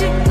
to